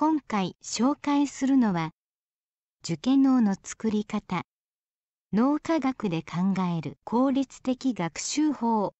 今回紹介するのは受験脳の作り方。脳科学で考える効率的学習法。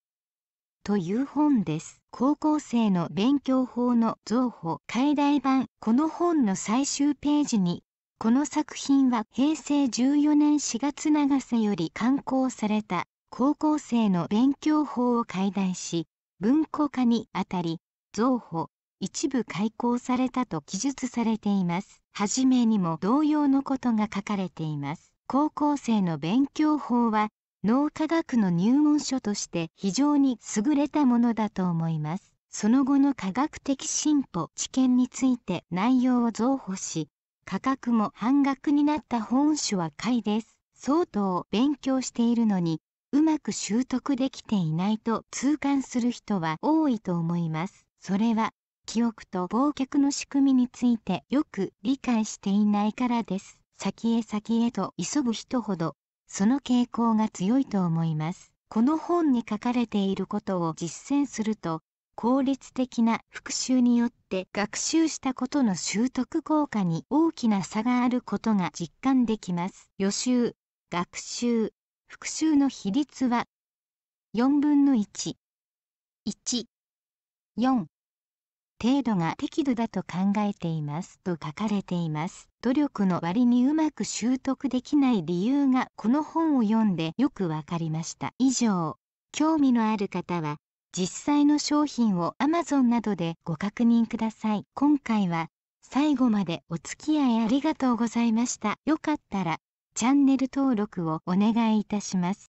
という本です。高校生の勉強法の増補解題版。この本の最終ページにこの作品は平成14年4月長瀬より刊行された。高校生の勉強法を解題し文庫化にあたり増補一部開講されたと記述されています。はじめにも同様のことが書かれています。高校生の勉強法は脳科学の入門書として非常に優れたものだと思います。その後の科学的進歩知見について内容を増補し価格も半額になった本書は買いです。相当勉強しているのにうまく習得できていないと痛感する人は多いと思います。それは記憶と忘却の仕組みについてよく理解していないからです。先へ先へと急ぐ人ほどその傾向が強いと思います。この本に書かれていることを実践すると効率的な復習によって学習したことの習得効果に大きな差があることが実感できます。予習、学習、復習の比率は4分の1、1、4程度が適度だと考えていますと書かれています。努力の割にうまく習得できない理由がこの本を読んでよくわかりました。以上、興味のある方は実際の商品を Amazon などでご確認ください。今回は最後までお付き合いありがとうございました。よかったらチャンネル登録をお願いいたします。